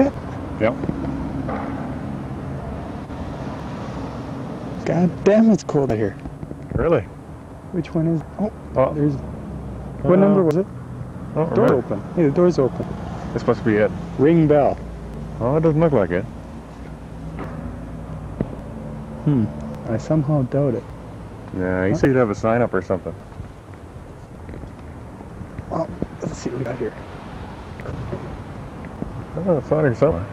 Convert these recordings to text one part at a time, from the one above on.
it? Yep. God damn, it's cold out here. Really? Which one is? Oh, Oh, there's. What Uh, number was it? oh, Door open. Hey, the door's open. This must be it. Ring bell. Oh, it doesn't look like it. Hmm. I somehow doubt it. Yeah, you said you'd have a sign up or something. Well, let's see what we got here. Oh, it's somewhere.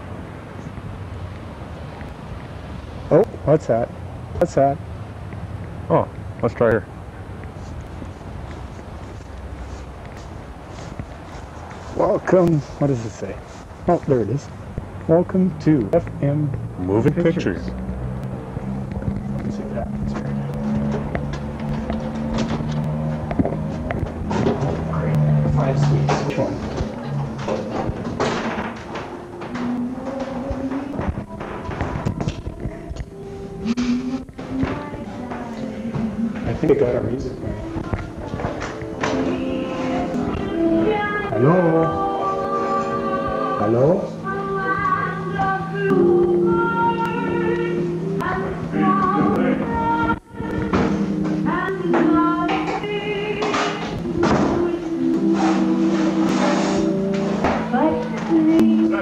Oh, what's that? What's that? Oh, let's try here. Welcome. What does it say? Oh, there it is. Welcome to FM. Moving Pictures. pictures. Hello? Hello?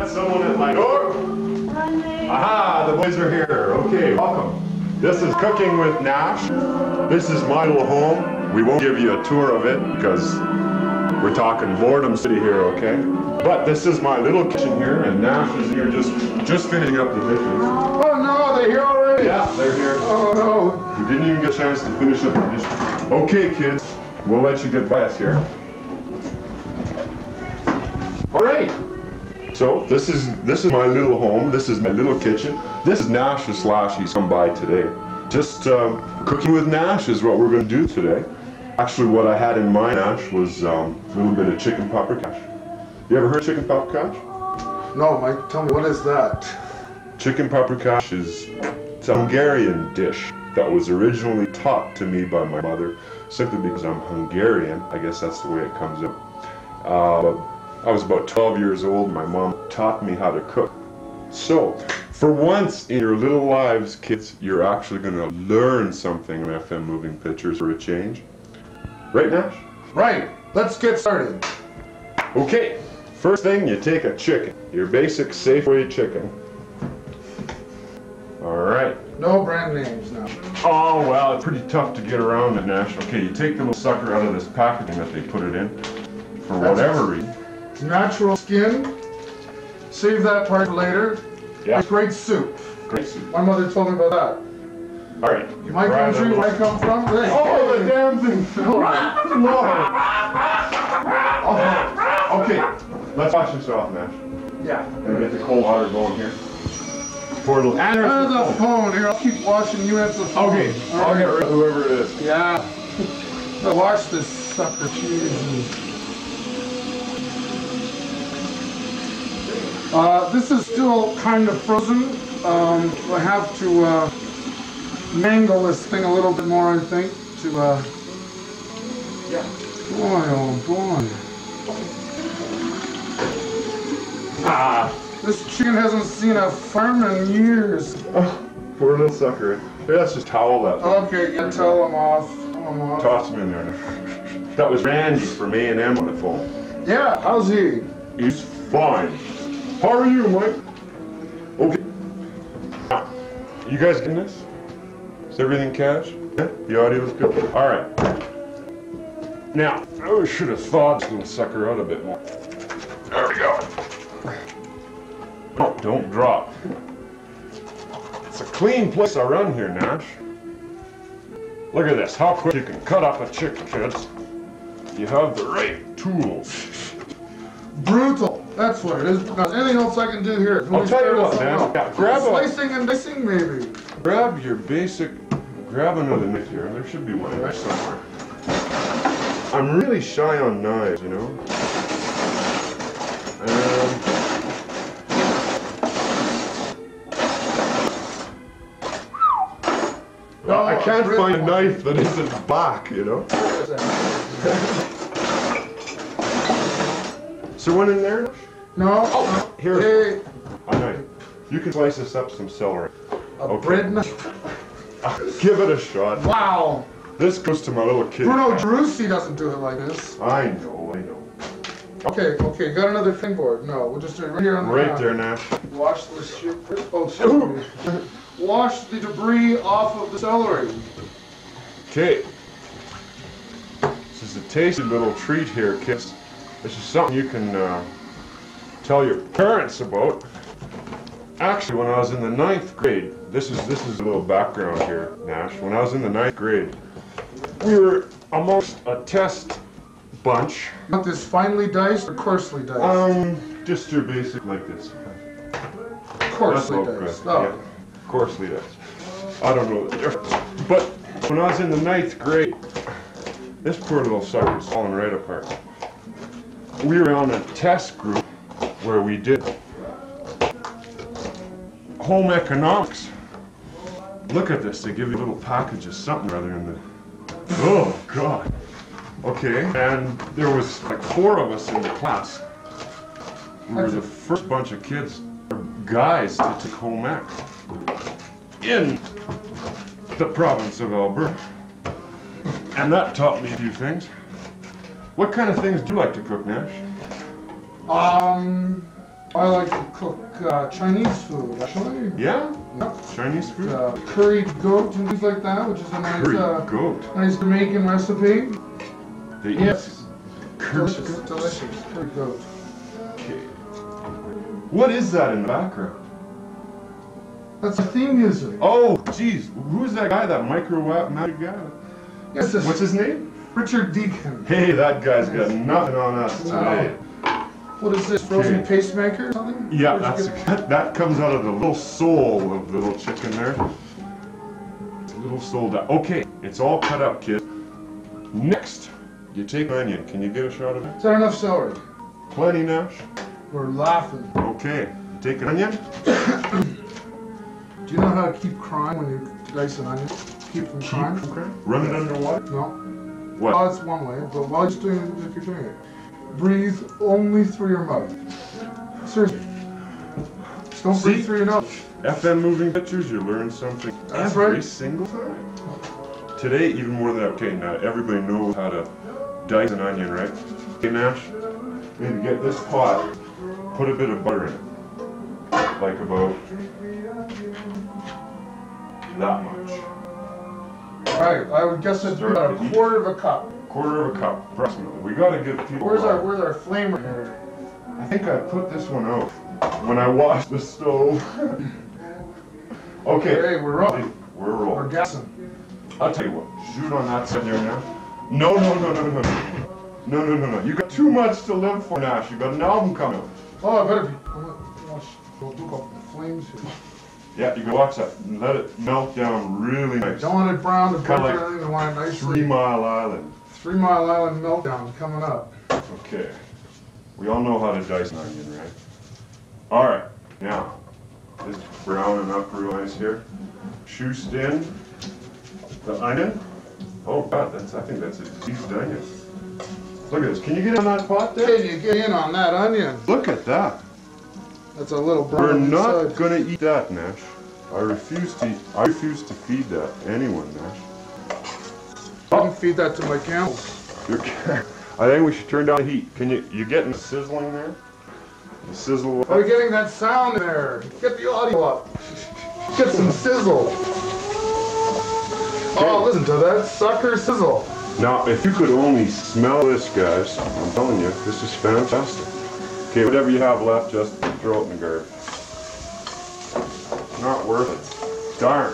Is someone at my door? Aha, the boys are here. Okay, welcome. This is Cooking with Nash. This is my little home. We won't give you a tour of it because we're talking boredom city here, okay? But this is my little kitchen here, and Nash is here just just finishing up the dishes. Oh no, they're here already. Yeah, they're here. Oh no. We didn't even get a chance to finish up the dishes. Okay, kids, we'll let you get by us here. All right. So this is this is my little home. This is my little kitchen. This is Nash slash he's come by today. Just um, cooking with Nash is what we're going to do today. Actually, what I had in mind, Nash, was um, a little bit of chicken paprikash. You ever heard of chicken paprikash? No, Mike, tell me what is that? Chicken paprikash is it's a Hungarian dish that was originally taught to me by my mother, simply because I'm Hungarian. I guess that's the way it comes out. Uh, I was about 12 years old. My mom taught me how to cook. So, for once in your little lives, kids, you're actually going to learn something on FM Moving Pictures for a change. Right, Nash? Right. Let's get started. Okay, first thing, you take a chicken, your basic Safeway chicken. All right. No brand names now. Oh, well, it's pretty tough to get around at Nash. Okay, you take the little sucker out of this packaging that they put it in, for That's- whatever reason. Natural skin. Save that part later. Yeah, It's great soup. great soup. My mother told me about that. All right. you My fry that country, little- where I come from. Hey, Oh, the hey. damn thing! Oh, okay, let's wash this off, Nash. Yeah. And get the cold water going here. Pour a little. And there's the the phone. phone. Here, I'll keep washing. You answer the phone. Okay, I'll get rid of whoever it is. Yeah. So watch this sucker. Jesus. Uh, this is still kind of frozen. Um, I have to uh, mangle this thing a little bit more, I think, to. Uh, yeah. Boy, oh boy. Ah, This chicken hasn't seen a farm in years. poor little sucker. Here, let's just towel that. thing. Okay, yeah, tell him off. Tell him off. Toss him in there. That was Randy from A&M on the phone. Yeah, how's he? He's fine. How are you, Mike? Okay. You guys getting this? Is everything cash? Yeah? The audio's good? All right. Now, I should have thawed this little sucker out a bit more. There we go. Oh, don't drop. It's a clean place I run here, Nash. Look at this, how quick you can cut up a chicken, kids. You have the right tools. Brutal. That's what it is. Now, anything else I can do here? I'll tell you what, man. Yeah, grab a, Slicing and dicing, maybe. grab your basic, grab another knife here. There should be one there somewhere. I'm really shy on knives, you know. Um, well, I can't find a knife that isn't black, you know. Is there one in there? No. Oh, here. Hey, You can slice this up some celery. A Okay. bread knife. Give it a shot. Wow. This goes to my little kid. Bruno Gerussi doesn't do it like this. I know, I know. Okay, okay, got another thing board. No, we'll just do it right here on the Right ground. there, Nash. Wash the shit. Oh, shit. Wash the debris off of the celery. Okay. This is a tasty little treat here, kids. This is something you can uh, tell your parents about. Actually, when I was in the ninth grade, this is this is a little background here, Nash. When I was in the ninth grade, we were amongst a test bunch. Want this finely diced or coarsely diced? Um, just your basic like this. coarsely diced. Oh. yeah. Coarsely diced. I don't know. But when I was in the ninth grade, this poor little sucker was falling right apart. We were on a test group where we did home economics. Look at this, they give you a little package of something rather in the. Oh, God. Okay, and there was like four of us in the class. We were the first bunch of kids, guys, to take home ec in the province of Alberta. And that taught me a few things. What kind of things do you like to cook, Nash? Um, I like to cook uh, Chinese food, actually. Yeah? Yep. Chinese food? Uh, curried goat and things like that, which is a nice, uh, goat. nice Jamaican recipe. They eat Yes. curry Delicious, goat. delicious. Curried goat. Okay. What is that in the background? That's the theme music. Oh, geez. Who's that guy, that microwave guy? Yes, What's his name? Richard Deacon. Hey, that guy's got nothing on us today. What is this, frozen Okay. pacemaker or something? Yeah, Where'd that's get- that comes out of the little soul of the little chicken there. It's a little soul that. Okay, it's all cut up, kid. Next, you take an onion. Can you get a shot of it? Is that enough celery? Plenty, Nash. We're laughing. Okay, take an onion. Do you know how to keep crying when you dice an onion? Keep from crying? Okay. Run it under water. No. What? Well, that's one way, but while you're doing it, if you're doing it, breathe only through your mouth. Seriously. Just don't See? breathe through your nose. FM moving pictures. You learn something That's every right. single time. Today, even more than that. Okay, now everybody knows how to dice an onion, right? Okay, Nash. Maybe get this pot. Put a bit of butter in it. Like about that much. Alright, I would guess it's about a quarter of a cup. Quarter of a cup, approximately. We gotta give people. Where's our where's our flamer here? I think I put this one out when I washed the stove. okay. Hey, we're rolling. We're rolling. We're guessing. I'll tell you what. Shoot on that side there now. No, no, no, no, no, no. No, no, no, no. You got too much to live for, Nash. You got an album coming. Oh, I better be. Don't look up the flames here. Yeah, you can watch that. Let it melt down really nice. Don't want it brown to burn like anything. I want it Three. Mile Island. Three Mile Island meltdown coming up. Okay. We all know how to dice an onion, right? All right. Now, this is browning up real nice here. Shoost in the onion. Oh God, that's I think that's a decent onion. Look at this. Can you get in on that pot there? Can you get in on that onion? Look at that. That's a little brown. We're not inside. gonna eat that, Nash. I refuse to. I refuse to feed that anyone, Nash. I can feed that to my camels. You're, I think we should turn down the heat. Can you? You getting the sizzling there? The sizzle. Are we getting that sound in there? Get the audio up. Get some sizzle. Oh, listen to that sucker sizzle. Now, if you could only smell this, guys, I'm telling you, this is fantastic. Okay, whatever you have left, just throw it in the garbage. Not worth it. Darn.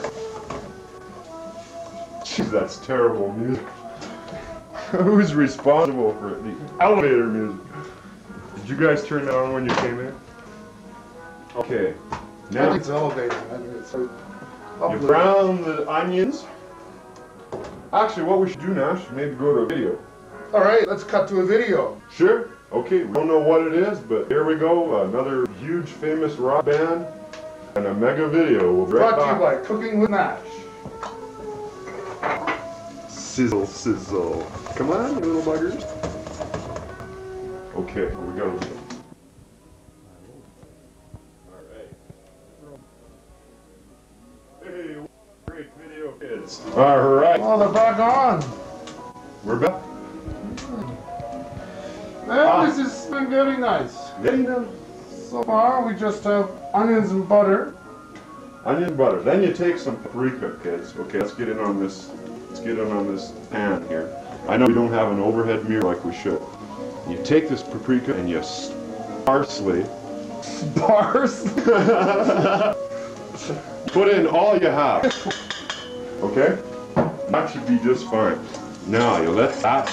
Jeez, that's terrible music. Who's responsible for it? The elevator music. Did you guys turn that on when you came in? Okay. Now, it's elevator. I think it's you uplifting. brown the onions. Actually, what we should do now, should maybe go to a video. All right, let's cut to a video. Sure. Okay, we don't know what it is, but here we go. Another huge famous rock band and a mega video. We'll right Brought to you by Cooking with Nash. Sizzle, sizzle. Come on, you little buggers. Okay, here we go. All right. Oh, they're back on. We're back. Well, ah. this has been very nice. Very nice. So far, we just have onions and butter. Onion butter. Then you take some paprika, kids. Okay, let's get in on this Let's get in on this pan here. I know we don't have an overhead mirror like we should. You take this paprika and you sparsely Bars. put in all you have. Okay? That should be just fine. Now you let that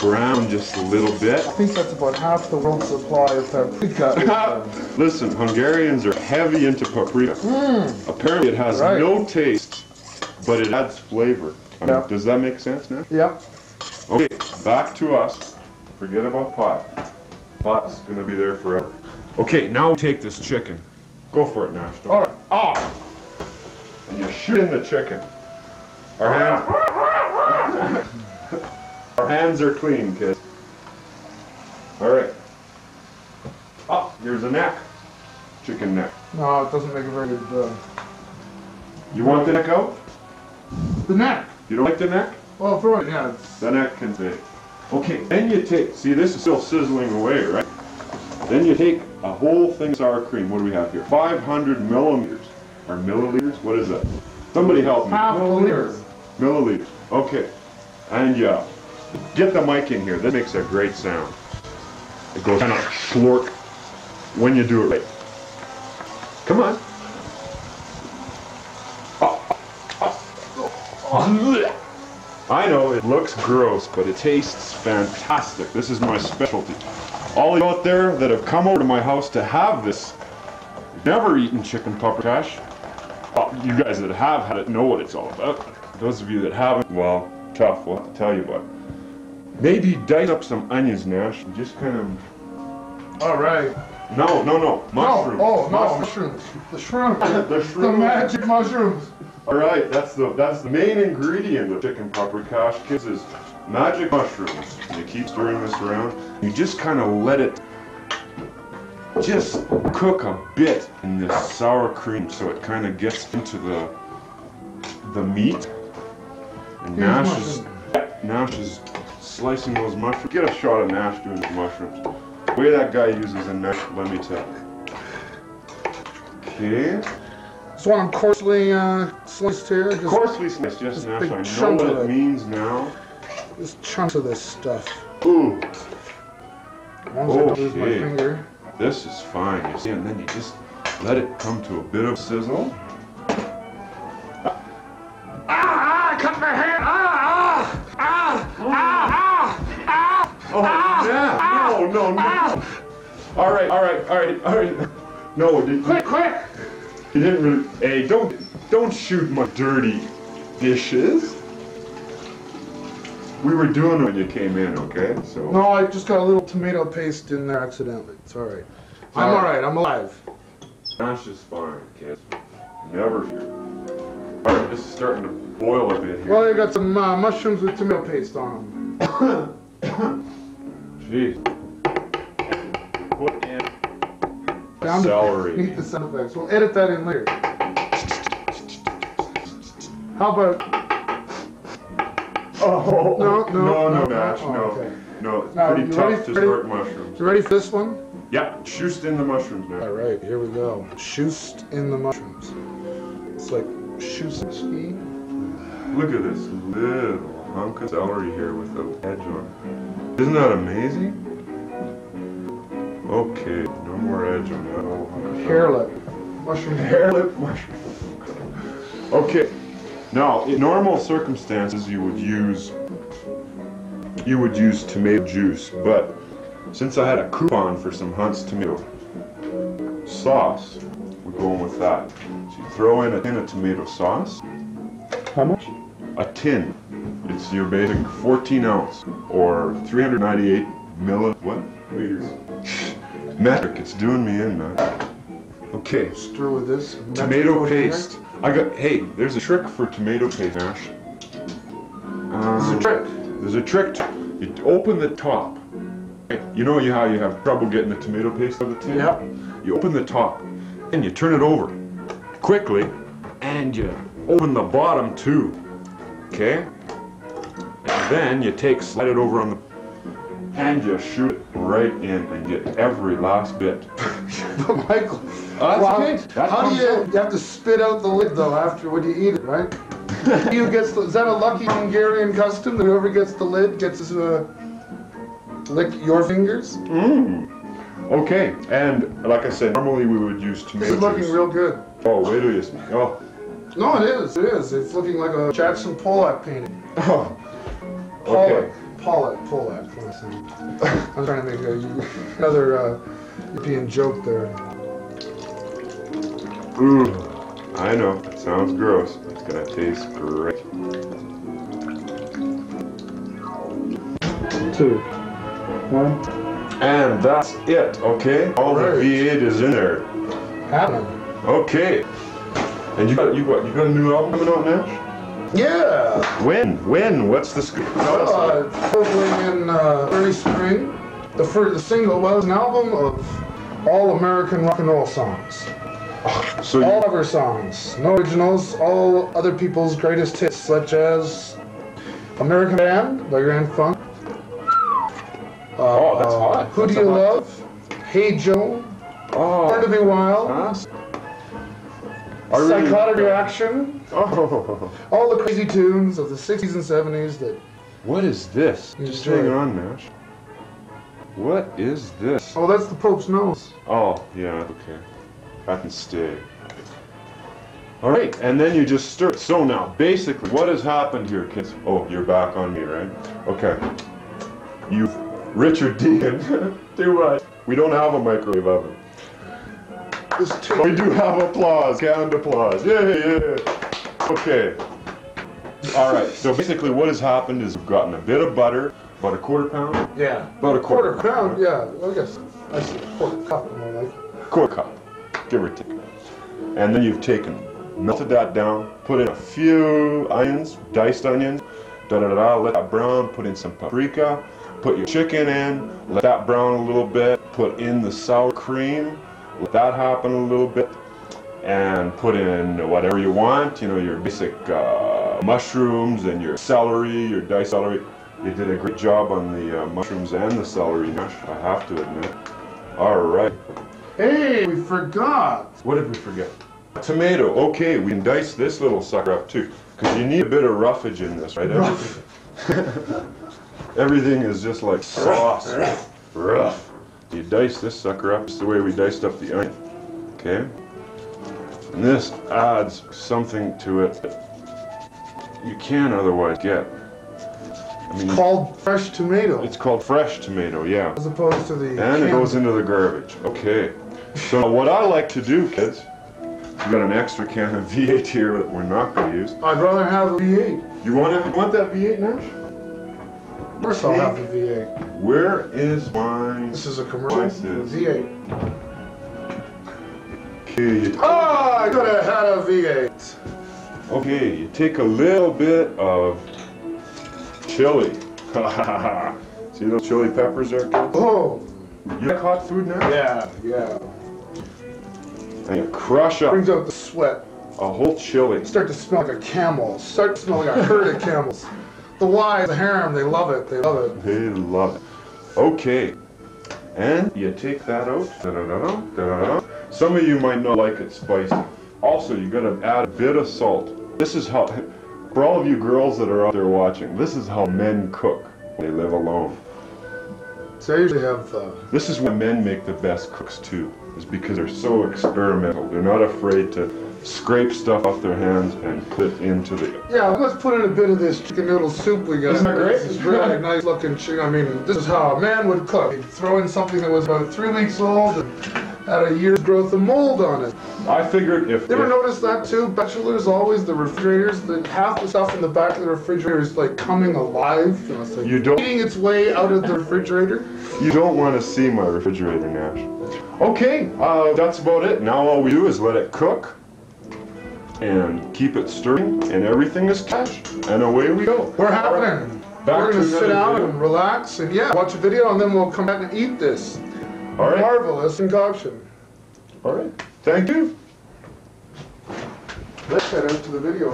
brown just a little bit. I think that's about half the world's supply of paprika. Listen, Hungarians are heavy into paprika. Hmm. Apparently, it has Right. no taste, but it adds flavor. I mean, Yeah. Does that make sense now? yep. Okay, back to us. Forget about pot. Pot's gonna be there forever. Okay, now take this chicken. Go for it, Nash. All right. Ah. And you shoot in the chicken. Our hands. Our hands are clean, kids. All right. Oh, here's a neck. Chicken neck. No, it doesn't make a very good. Uh, You want the neck out? the neck. You don't like the neck? Well, throw it. Yeah. The neck can stay. Okay, then you take, see this is still sizzling away, right? Then you take a whole thing of sour cream. What do we have here? 500 millimeters. Or milliliters? What is that? Somebody help me. half liter. Milliliters. Okay. And yeah, get the mic in here. This makes a great sound. It goes kind of slork when you do it right. Come on. I know it looks gross, but it tastes fantastic. This is my specialty. All of you out there that have come over to my house to have this, never eaten chicken paprikash. Well, uh, you guys that have had it know what it's all about. Those of you that haven't, well, tough, we'll have to tell you about. Maybe dice up some onions, Nash, and just kind of... All right. No, no, no, mushrooms. No. Oh no, Mushrooms. mushrooms. The shrimp. The shrooms. the magic mushrooms. All right, that's the that's the main ingredient of chicken paprikash, kids, is magic mushrooms. You keep stirring this around. You just kind of let it just cook a bit in this sour cream, so it kind of gets into the the meat. And Nash is. Nash is slicing those mushrooms. Get a shot of Nash doing his mushrooms. The way that guy uses a knife, let me tell you. Okay. So I'm coarsely uh, sliced here. Just, Coarsely sliced, yes, Just Nash. big I know chunk what of it it. means now. just chunks of this stuff. Ooh, As long I don't my Okay. finger. this is fine, you see, and then you just let it come to a bit of sizzle. Ah! Ah! Cut my hand! Ah! Ah! Ah! Ah! Ah! ah, Oh, yeah, no, no, no. All right, all right, all right, all right. No, you, Quick! Quick! You didn't really. Hey, don't, don't shoot my dirty dishes. We were doing it when you came in, okay? So. No, I just got a little tomato paste in there accidentally. It's all right. I'm all right. I'm alive. Nash is fine, kids. Never fear. All right, this is starting to boil a bit here. Well, I got some uh, mushrooms with tomato paste on them. Jeez. Put in Sound celery. Need the sound effects. We'll edit that in later. How about? Oh, No, no, no, no, no, Nash, no. Oh, okay. No, it's Now, pretty tough ready- to ready? start mushrooms. You ready for this one? Yeah, shoost in the mushrooms All now. right, here we go. Shoost in the mushrooms. It's like shoost. Look at this little hunk of celery here with the edge on it. Isn't that amazing? Okay, no more edge on that whole hunk of celery. Hair lip. Mushroom Hair lip mushroom. Okay. Now, in normal circumstances, you would use you would use tomato juice, but since I had a coupon for some Hunt's tomato sauce, we're going with that. So you throw in a tin of tomato sauce, How much? a tin. It's your basic 14 ounce or 398 milli what liters. Metric. It's doing me in, man. Okay. Stir with this. Tomato paste. I got. Hey, there's a trick for tomato paste, Ash. Um, There's a trick. There's a trick. To, you open the top. You know how you have trouble getting the tomato paste out of the tin. Yep. You open the top, and you turn it over quickly, and you open the bottom too. Okay? And then you take, slide it over on the and just shoot it right in and get every last bit. But Michael, that's well, okay. That how do you, out. you have to spit out the lid though after when you eat it, right? you gets the, is that a lucky Hungarian custom that whoever gets the lid gets to uh, lick your fingers? Okay, and like I said, normally we would use This tomato is looking juice. real good. Oh, wait till you see. Oh, No, it is. It is. It's looking like a Jackson Pollock painting. oh. Pollock. Okay. Pollock. Pollock. what am I saying? I'm trying to make a, another uh, European joke there. Ooh, I know. It sounds gross. It's gonna taste great. Two. One. And that's it, okay? All Right. the V8 is in there. Happening. Okay. And you got you got you got a new album coming out now? Yeah. When? When? What's the sc- tell us. Uh, probably in uh, early spring. The first, the single was an album of all American rock and roll songs, So all you, cover songs, no originals, all other people's greatest hits, such as American Band by Grand Funk. Uh, Oh, that's hot. Who That's Do You hot- Love? Hey Joe. Born to oh, Be Wild. huh? Psychotic Reaction. Oh, All the crazy tunes of the 60s and 70s that. what is this? Just enjoy hang on, Nash. What is this? Oh, that's the Pope's nose. Oh, yeah, okay. I can stay. All right, and then you just stir it. So now, basically, what has happened here, kids? Oh, you're back on me, right? Okay. You've Richard Deacon. do what? We don't have a microwave oven. We do have applause, canned applause. Yeah, yeah. Okay. All right. So basically, what has happened is we've gotten a bit of butter, about a quarter pound, Yeah. about a Quarter quarter, pound, yeah. I guess I see quarter cup more like. quarter cup, give or take. And then you've taken, melted that down, put in a few onions, diced onions, da da da da. Let that brown. Put in some paprika. Put your chicken in. Let that brown a little bit. Put in the sour cream. Let that happen a little bit. And put in whatever you want, you know, your basic uh, mushrooms and your celery, your diced celery. You did a great job on the uh, mushrooms and the celery, Nash, I have to admit. All right. Hey, we forgot. What did we forget? Tomato. Okay, we can dice this little sucker up too, because you need a bit of roughage in this, right? Everything, everything is just like sauce. Rough. You dice this sucker up. It's the way we diced up the onion. Okay? And this adds something to it that you can't otherwise get. I mean, Called fresh tomato, it's called fresh tomato, yeah. as opposed to the. And it goes into the garbage. Okay. So what I like to do, kids, we got an extra can of V8 here that we're not going to use. I'd rather have a V8. You want to want that V8, Nash? Of course, I'll have the V8. Where is mine? This is a commercial. What's this? V8. Okay, Ah, I could have had a V8. okay, you take a little bit of chili. See those chili peppers there, kids? Oh, You like hot food now? yeah, yeah. And you crush up Brings out the sweat. a whole chili. Start to smell like a camel. Start to smell like a herd of camels. The wives, the harem, they love it. They love it. They love it. Okay. And you take that out. Da-da-da-da, da-da-da. Some of you might not like it spicy. Also, you gotta add a bit of salt. This is how, for all of you girls that are out there watching, this is how men cook when they live alone. So I usually have. Uh, This is why men make the best cooks too, is because they're so experimental. They're not afraid to scrape stuff off their hands and put it into the yeah, let's put in a bit of this chicken noodle soup we got. Isn't that great? This is really nice looking chicken. I mean, this is how a man would cook. He'd throw in something that was about three weeks old and had a year's growth of mold on it. I figured if, You ever if- notice that too? Bachelors always the refrigerators. The half the stuff in the back of the refrigerator is like coming alive. You, know, it's like You don't- eating its way out of the refrigerator. You don't want to see my refrigerator, Nash. Okay, uh, that's about it. Now all we do is let it cook and keep it stirring, and everything is cash, and away we go. We're happening. Back We're to gonna sit down video. and relax and yeah, watch a video and then we'll come back and eat this all right. Marvelous concoction. All right. Thank you. Let's head into the video.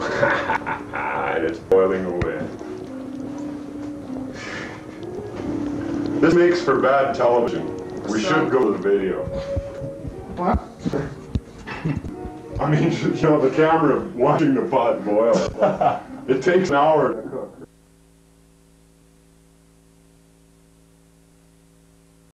it's boiling away. This makes for bad television. We should go to the video. What? I mean, you know, the camera watching the pot boil. it takes an hour to cook.